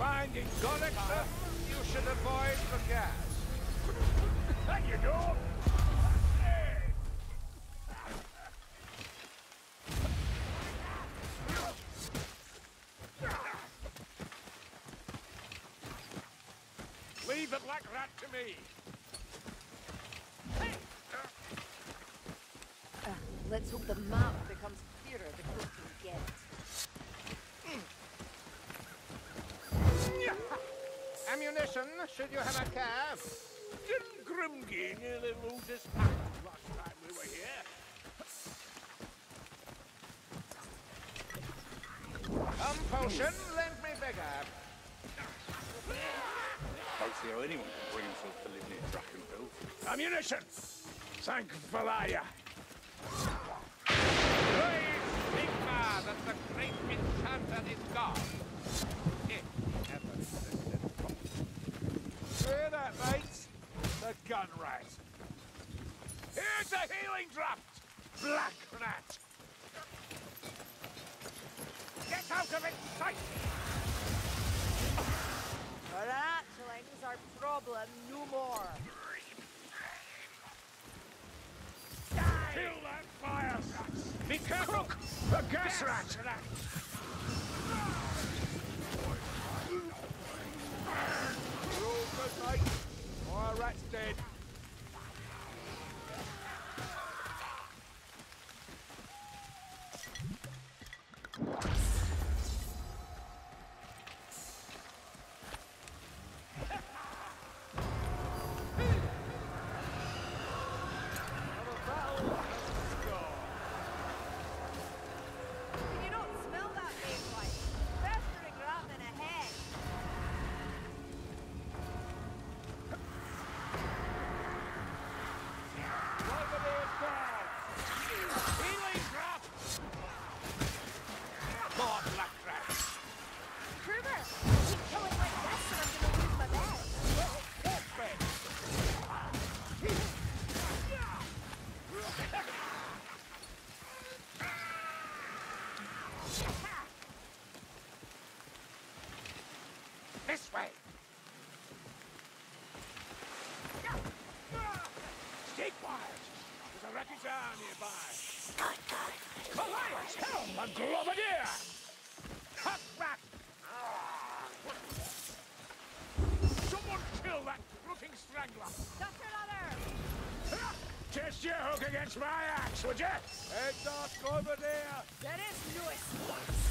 Golickson, you should avoid the gas. Thank you, dog. Leave the black rat to me. Uh, let's hope the map becomes clearer the closer we get. Ammunition, should you have a cab? Didn't Grimgay nearly lose his pack last time we were here? Some potion, lend me bigger. Don't see how anyone can bring himself to live near Brackenfell. Ammunition! Thank Valaya. Praise Sigmar that the great enchanter is gone. Hear that, mates? The gun rat. Here's a healing draft! Black rat! Get out of its sight! Ratling's our problem no more. Die! Kill that fire rat! Be careful! The gas rat! We're Fire rat's dead. Goliath! Help! A grenadier! Cut back! Someone kill that rotting strangler! Just another! Test your hook against my axe, would you? Exhaust over there! There is no excuse.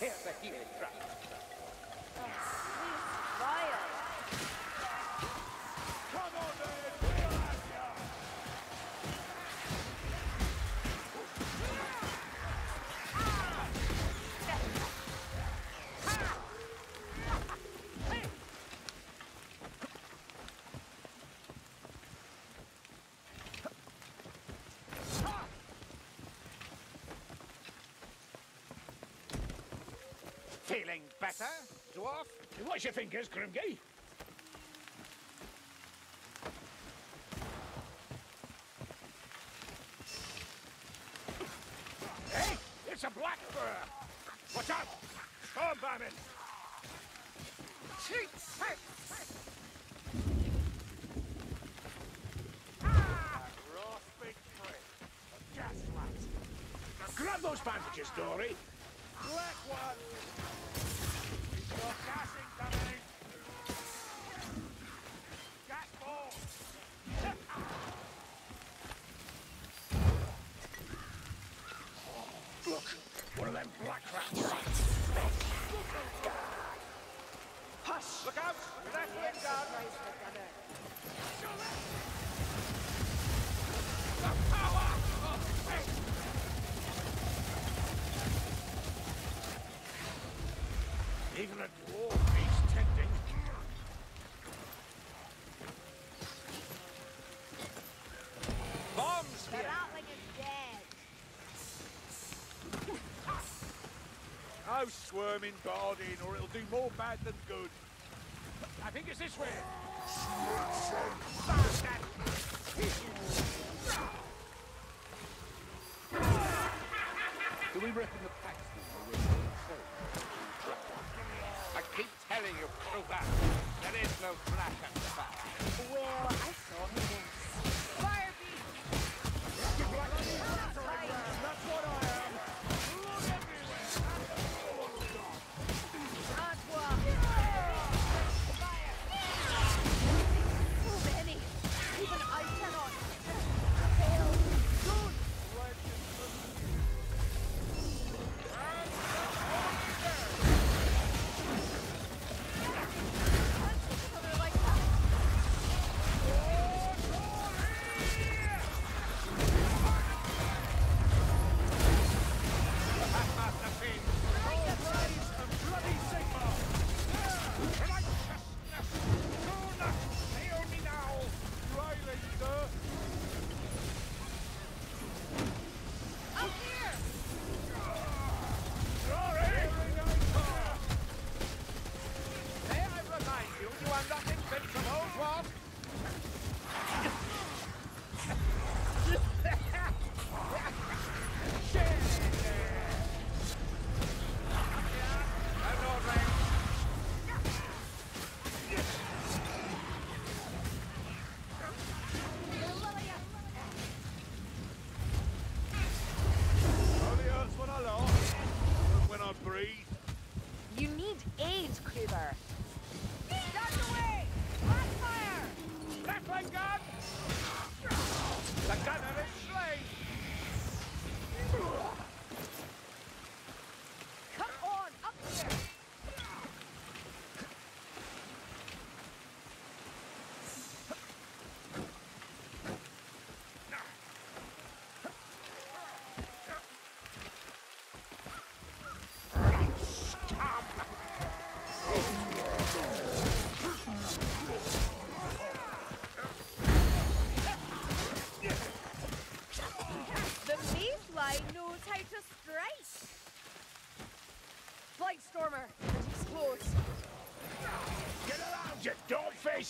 Here's the healing drop. Feeling better, dwarf? What's your fingers, Grimgay? Hey, it's a black fur! Watch out! Storm bombing! Ah! Rasping prick. A gas light. Now grab those bandages, Dory. Black a dwarf needs tending. Bombs The here. Ratling is dead. No squirming, Bardin, or it'll do more bad than good. I think it's this way. Do we reckon the Paxton will win themselves? I you, there is no black at the back. Well, I saw him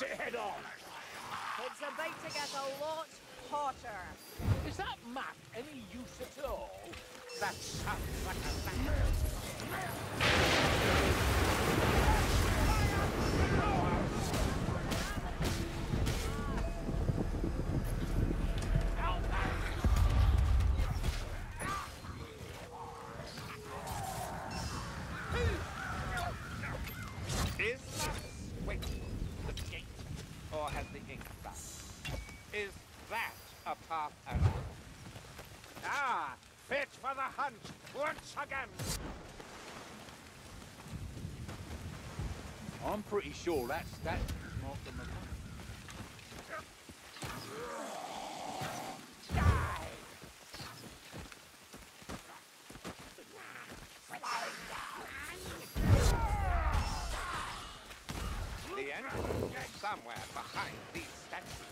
face it head on. It's about to get a lot hotter. Is that map any use at all? That sounds like a map. Is that switch the gate, or has the ink back? Is that a path? Ah, fit for the hunt once again. I'm pretty sure that statue is marked on the map. The entrance is somewhere behind these statues.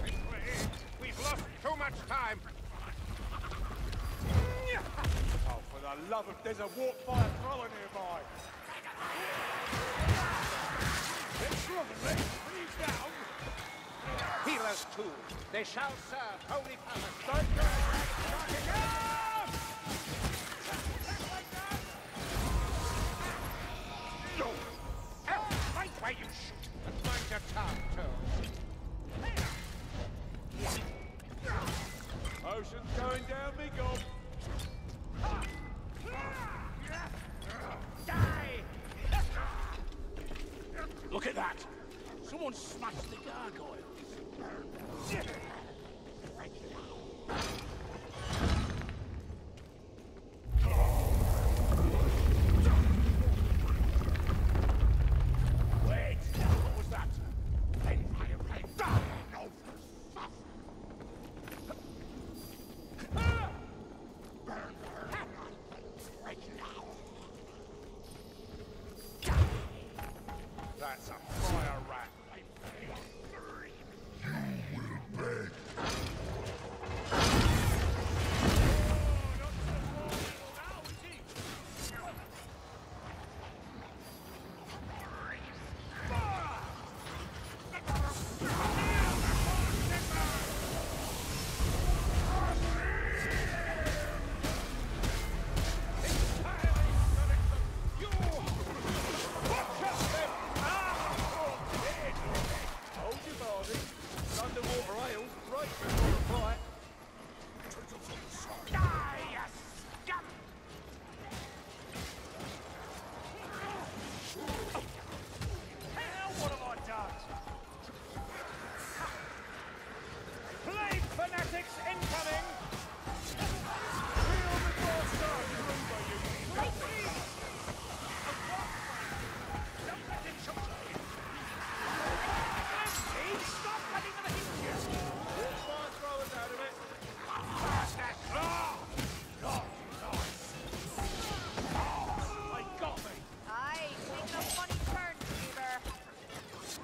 Quickly, quickly. We've lost too much time. Oh, for the love of... There's a warp fire thrower nearby. It's struggling. He's down. Healers too. They shall serve Holy Palace. Don't go. Fucking up! Go! Help! Fight where you shoot. And mind your tongue, too. Ocean's going down me gob. Die! Look at that! Someone smashed the gargoyles.